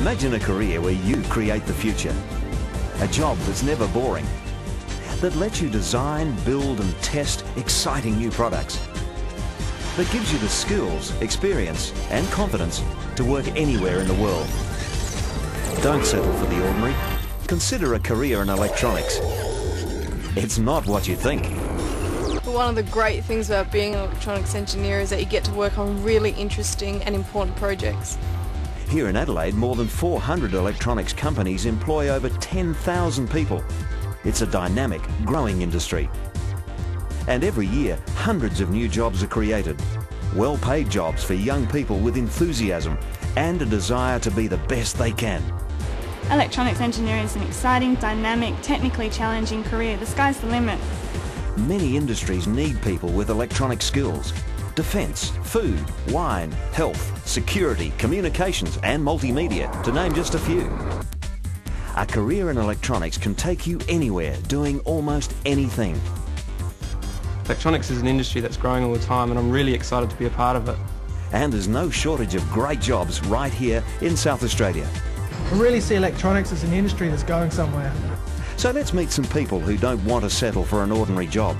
Imagine a career where you create the future. A job that's never boring. That lets you design, build and test exciting new products. That gives you the skills, experience and confidence to work anywhere in the world. Don't settle for the ordinary. Consider a career in electronics. It's not what you think. One of the great things about being an electronics engineer is that you get to work on really interesting and important projects. Here in Adelaide, more than 400 electronics companies employ over 10,000 people. It's a dynamic, growing industry. And every year, hundreds of new jobs are created. Well-paid jobs for young people with enthusiasm and a desire to be the best they can. Electronics engineering is an exciting, dynamic, technically challenging career. The sky's the limit. Many industries need people with electronic skills. Defence, food, wine, health, security, communications and multimedia, to name just a few. A career in electronics can take you anywhere, doing almost anything. Electronics is an industry that's growing all the time and I'm really excited to be a part of it. And there's no shortage of great jobs right here in South Australia. I really see electronics as an industry that's going somewhere. So let's meet some people who don't want to settle for an ordinary job.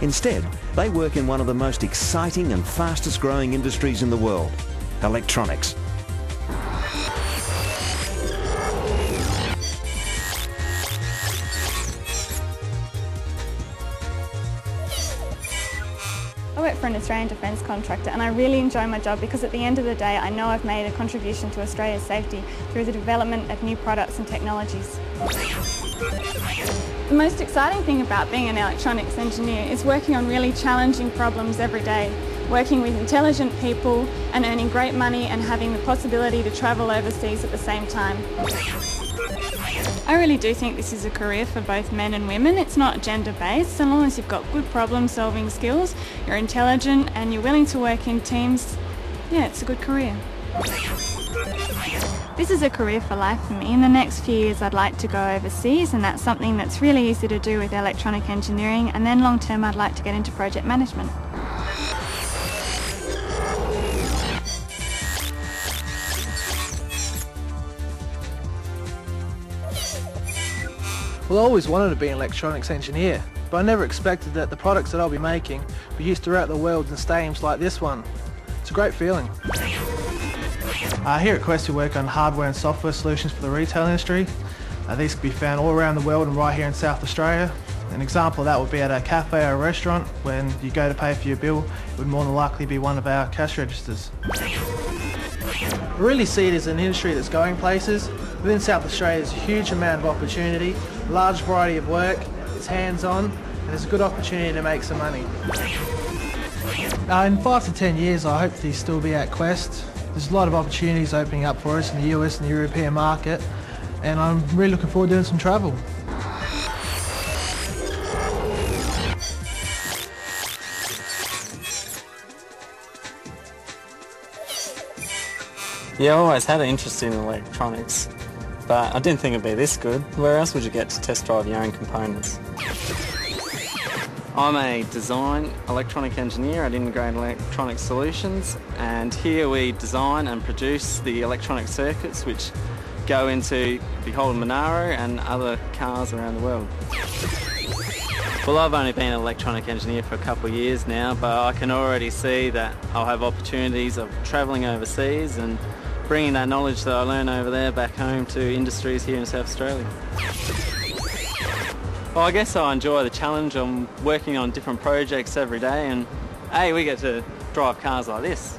Instead, they work in one of the most exciting and fastest growing industries in the world, electronics. I work for an Australian defence contractor and I really enjoy my job because at the end of the day I know I've made a contribution to Australia's safety through the development of new products and technologies. The most exciting thing about being an electronics engineer is working on really challenging problems every day, working with intelligent people and earning great money and having the possibility to travel overseas at the same time. I really do think this is a career for both men and women. It's not gender based. So long as you've got good problem solving skills, you're intelligent and you're willing to work in teams, yeah, it's a good career. This is a career for life for me. In the next few years I'd like to go overseas and that's something that's really easy to do with electronic engineering and then long term I'd like to get into project management. Well, I always wanted to be an electronics engineer, but I never expected that the products that I'll be making be used throughout the world in stadiums like this one. It's a great feeling. Uh, here at Quest we work on hardware and software solutions for the retail industry. Uh, these can be found all around the world and right here in South Australia. An example of that would be at a cafe or a restaurant. When you go to pay for your bill, it would more than likely be one of our cash registers. I really see it as an industry that's going places. Within South Australia there's a huge amount of opportunity, large variety of work, it's hands-on, and there's a good opportunity to make some money. Uh, in five to ten years I hope to still be at Quest. There's a lot of opportunities opening up for us in the US and the European market, and I'm really looking forward to doing some travel. Yeah, I always had an interest in electronics, but I didn't think it'd be this good. Where else would you get to test drive your own components? I'm a design electronic engineer at Integrated Electronic Solutions and here we design and produce the electronic circuits which go into the Holden Monaro and other cars around the world. Well, I've only been an electronic engineer for a couple of years now, but I can already see that I'll have opportunities of travelling overseas and bringing that knowledge that I learn over there back home to industries here in South Australia. Well, I guess I enjoy the challenge. I'm working on different projects every day and, hey, we get to drive cars like this.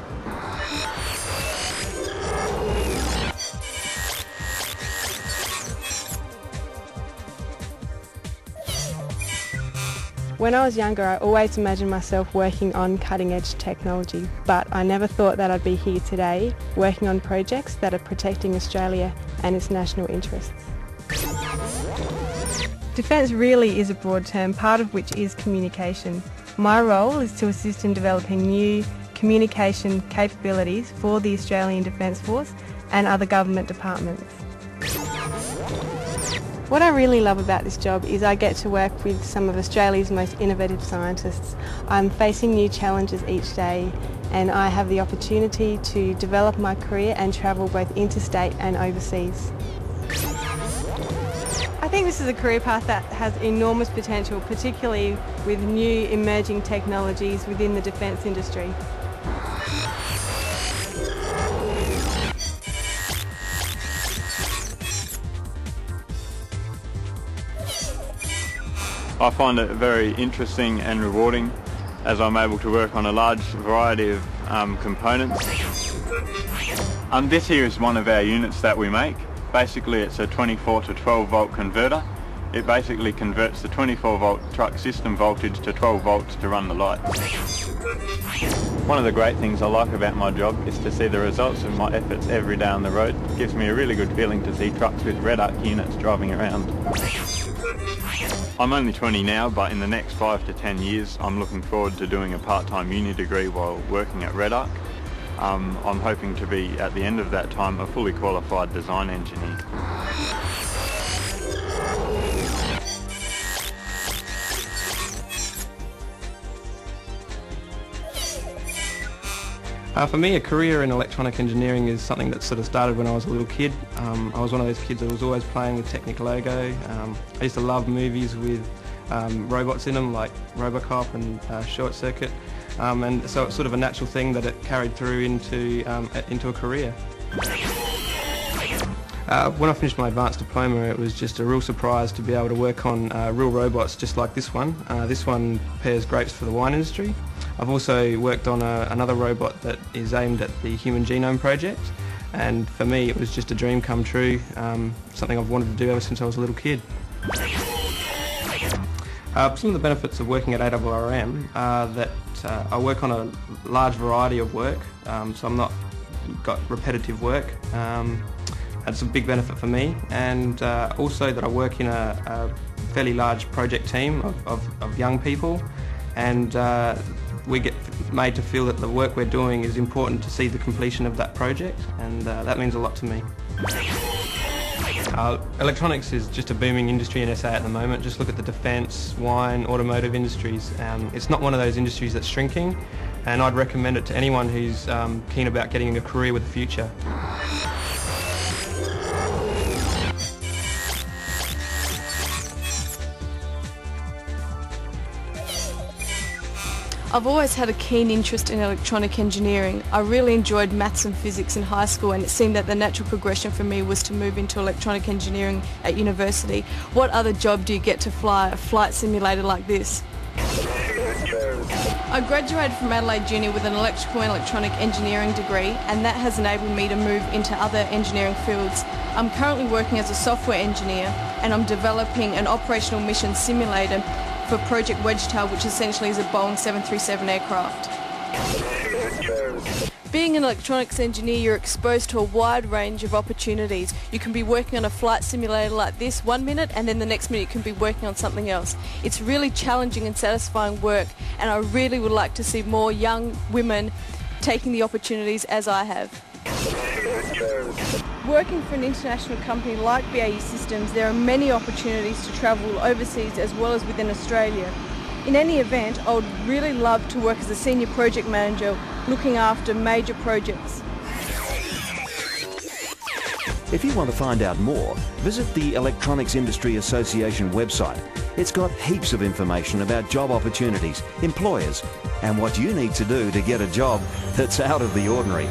When I was younger, I always imagined myself working on cutting edge technology, but I never thought that I'd be here today working on projects that are protecting Australia and its national interests. Defence really is a broad term, part of which is communication. My role is to assist in developing new communication capabilities for the Australian Defence Force and other government departments. What I really love about this job is I get to work with some of Australia's most innovative scientists. I'm facing new challenges each day and I have the opportunity to develop my career and travel both interstate and overseas. I think this is a career path that has enormous potential, particularly with new emerging technologies within the defence industry. I find it very interesting and rewarding as I'm able to work on a large variety of um, components. Um, this here is one of our units that we make. Basically it's a 24 to 12 volt converter. It basically converts the 24 volt truck system voltage to 12 volts to run the lights. One of the great things I like about my job is to see the results of my efforts every day on the road. It gives me a really good feeling to see trucks with REDARC units driving around. I'm only 20 now, but in the next 5 to 10 years I'm looking forward to doing a part-time uni degree while working at REDARC. Um, I'm hoping to be, at the end of that time, a fully qualified design engineer. Uh, for me, a career in electronic engineering is something that sort of started when I was a little kid. Um, I was one of those kids that was always playing with Technic-Lego. Um, I used to love movies with um, robots in them like Robocop and uh, Short Circuit. Um, and so it's sort of a natural thing that it carried through into, um, into a career. Uh, when I finished my advanced diploma it was just a real surprise to be able to work on uh, real robots just like this one. Uh, this one prepares grapes for the wine industry. I've also worked on a, another robot that is aimed at the Human Genome Project and for me it was just a dream come true, um, something I've wanted to do ever since I was a little kid. Uh, some of the benefits of working at AWRM are that uh, I work on a large variety of work, um, so I'm not got repetitive work. Um, that's a big benefit for me and uh, also that I work in a, a fairly large project team of, of, of young people and uh, we get made to feel that the work we're doing is important to see the completion of that project and uh, that means a lot to me. Uh, electronics is just a booming industry in SA at the moment. Just look at the defence, wine, automotive industries. Um, it's not one of those industries that's shrinking and I'd recommend it to anyone who's um, keen about getting a career with a future. I've always had a keen interest in electronic engineering. I really enjoyed maths and physics in high school and it seemed that the natural progression for me was to move into electronic engineering at university. What other job do you get to fly a flight simulator like this? I graduated from Adelaide Uni with an electrical and electronic engineering degree and that has enabled me to move into other engineering fields. I'm currently working as a software engineer and I'm developing an operational mission simulator for Project Wedgetail, which essentially is a Boeing 737 aircraft. Being an electronics engineer, you're exposed to a wide range of opportunities. You can be working on a flight simulator like this one minute and then the next minute you can be working on something else. It's really challenging and satisfying work and I really would like to see more young women taking the opportunities as I have. Working for an international company like BAE Systems, there are many opportunities to travel overseas as well as within Australia. In any event, I would really love to work as a senior project manager looking after major projects. If you want to find out more, visit the Electronics Industry Association website. It's got heaps of information about job opportunities, employers, and what you need to do to get a job that's out of the ordinary.